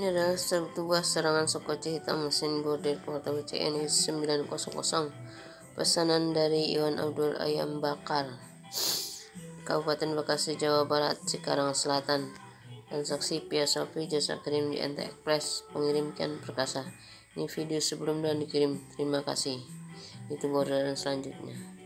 Ini adalah sebuah serangan Sokoci hitam mesin bordir Kota WCN 900. Pesanan dari Iwan Abdul Ayam Bakar. Kabupaten Bekasi, Jawa Barat, Cikarang Selatan. Transaksi via Shopee jasa kirim di NT Express. Pengirimkan perkasa. Ini video sebelum dan dikirim. Terima kasih. Itu orderan selanjutnya.